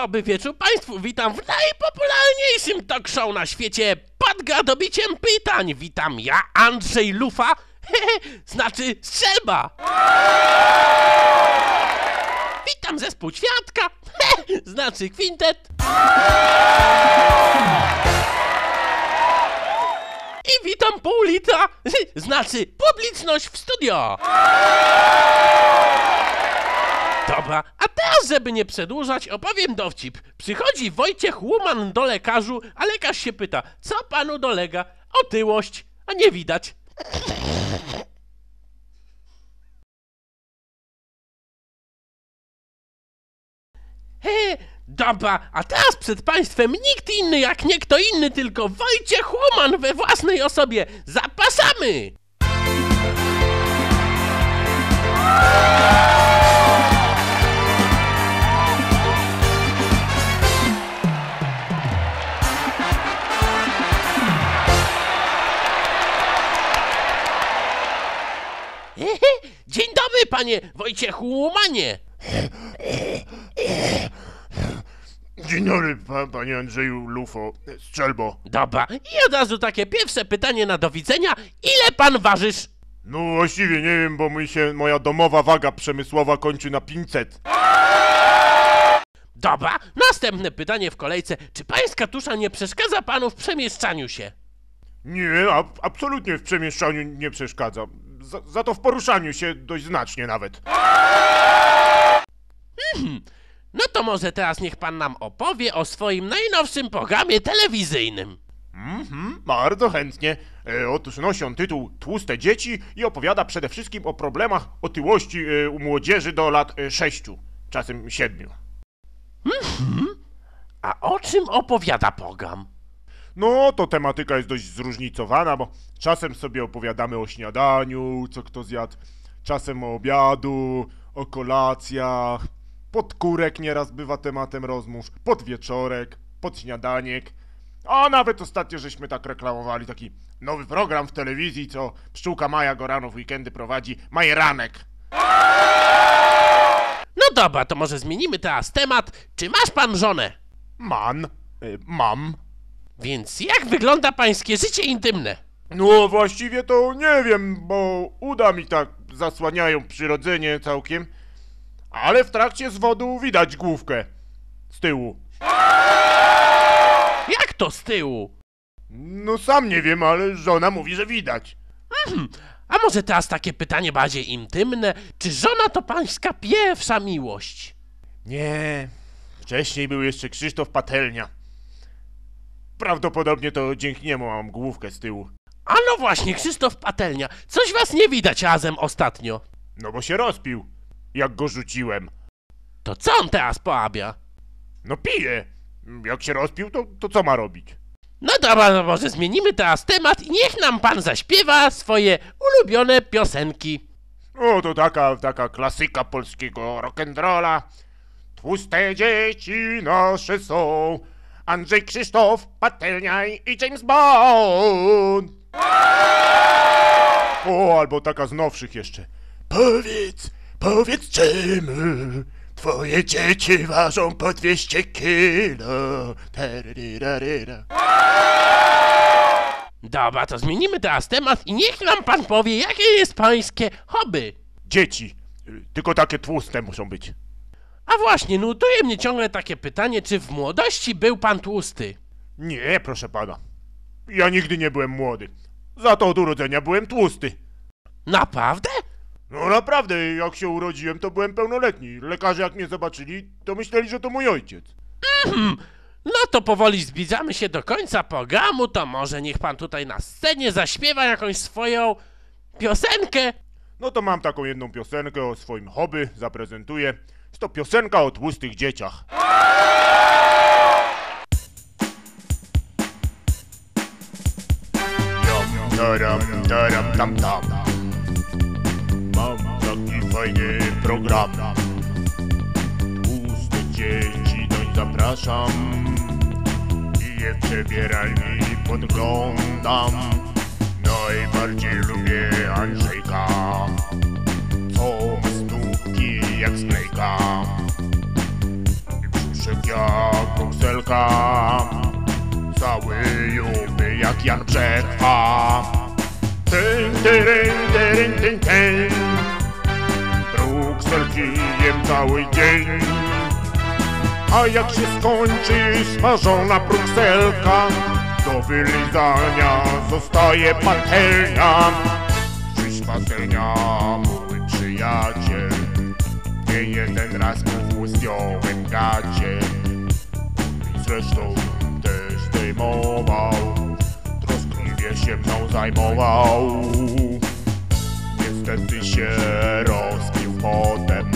dobry wieczór Państwu, witam w najpopularniejszym talk show na świecie pod gadobiciem pytań. Witam ja, Andrzej Lufa, znaczy Strzelba. Witam zespół Świadka, znaczy Kwintet. I witam pół litra, znaczy publiczność w studio. Dobra, a teraz, żeby nie przedłużać, opowiem dowcip. Przychodzi Wojciech Łuman do lekarzu, a lekarz się pyta, co panu dolega? Otyłość, a nie widać. He, dobra, a teraz przed państwem nikt inny jak nie kto inny, tylko Wojciech Łuman we własnej osobie. Zapraszamy! Panie Wojciechu Łumanie! Dzień dobry, pa, panie Andrzeju Lufo, strzelbo. Dobra, i od razu takie pierwsze pytanie na do widzenia. Ile pan ważysz? No właściwie nie wiem, bo mi się moja domowa waga przemysłowa kończy na 500. Dobra, następne pytanie w kolejce. Czy pańska tusza nie przeszkadza panu w przemieszczaniu się? Nie, absolutnie w przemieszczaniu nie przeszkadza. Za, za to w poruszaniu się dość znacznie nawet. No to może teraz niech pan nam opowie o swoim najnowszym programie telewizyjnym. Mhm, bardzo chętnie. E, otóż nosi on tytuł Tłuste dzieci i opowiada przede wszystkim o problemach otyłości e, u młodzieży do lat 6, czasem 7. A o czym opowiada program? No, to tematyka jest dość zróżnicowana, bo czasem sobie opowiadamy o śniadaniu, co kto zjadł, czasem o obiadu, o kolacjach, podkórek nieraz bywa tematem rozmów, podwieczorek, podśniadaniek, a nawet ostatnio żeśmy tak reklamowali taki nowy program w telewizji, co pszczółka Maja Gorano w weekendy prowadzi, Majeranek. No dobra, to może zmienimy teraz temat. Czy masz pan żonę? Man, y, mam. Więc jak wygląda pańskie życie intymne? No właściwie to nie wiem, bo uda mi tak zasłaniają przyrodzenie całkiem. Ale w trakcie zwodu widać główkę. Z tyłu. Jak to z tyłu? No sam nie wiem, ale żona mówi, że widać. A może teraz takie pytanie bardziej intymne? Czy żona to pańska pierwsza miłość? Nie. Wcześniej był jeszcze Krzysztof Patelnia. Prawdopodobnie to dzięki niemu mam główkę z tyłu. A no właśnie, Krzysztof Patelnia. Coś was nie widać razem ostatnio. No bo się rozpił. Jak go rzuciłem. To co on teraz porabia? No pije. Jak się rozpił, to, to co ma robić? No dobra, no może zmienimy teraz temat i niech nam pan zaśpiewa swoje ulubione piosenki. O, to taka, taka klasyka polskiego rock'n'rolla. Tłuste dzieci nasze są. Andrzej Krzysztof, Patelnia i James Bond. O, albo taka z nowszych jeszcze. Powiedz, powiedz czemu twoje dzieci ważą po 200 kilo. Dobra, to zmienimy teraz temat i niech nam pan powie, jakie jest pańskie hobby. Dzieci, tylko takie tłuste muszą być. A właśnie, nutuje mnie ciągle takie pytanie, czy w młodości był pan tłusty? Nie, proszę pana. Ja nigdy nie byłem młody. Za to od urodzenia byłem tłusty. Naprawdę? No naprawdę, jak się urodziłem, to byłem pełnoletni. Lekarze jak mnie zobaczyli, to myśleli, że to mój ojciec. No to powoli zbliżamy się do końca programu, to może niech pan tutaj na scenie zaśpiewa jakąś swoją piosenkę. No to mam taką jedną piosenkę o swoim hobby, zaprezentuję. Jest to piosenka o tłustych dzieciach. Taram, taram, tam, tam. Mam taki fajny program. Tłuste dzieci, doń zapraszam. I je przebieralni podglądam. Najbardziej lubię Andrzejka. Stópki jak prukselka Cały juby jak Jan Brzechwa Tyn, tyryn, tyryn, tyn, tyn. Brukselki jem cały dzień. A jak się skończy smażona brukselka Do wylizania zostaje patelnia. Przyś patelnia, mój przyjaciel Nie jeden raz mu zdjąłem gacie. Zresztą też zdejmował Troskliwie się mną zajmował. Niestety się rozpił potem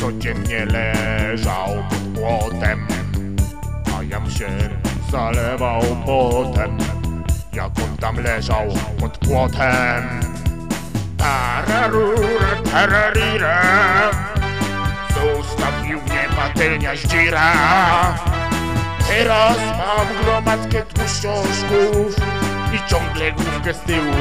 Codziennie leżał pod płotem. A jam się zalewał potem Jak on tam leżał pod płotem. Tararur, tararira patelnia zdzira Teraz mam gromadkę tłuszczoszków I ciągle główkę z tyłu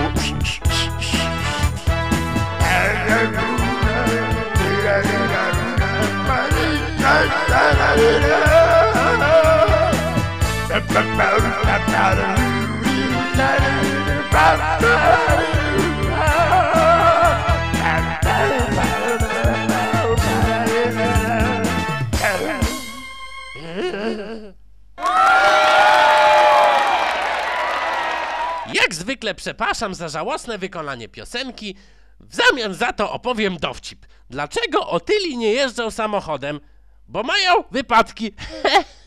Zwykle przepraszam za żałosne wykonanie piosenki. W zamian za to opowiem dowcip. Dlaczego otyli nie jeżdżą samochodem? Bo mają wypadki.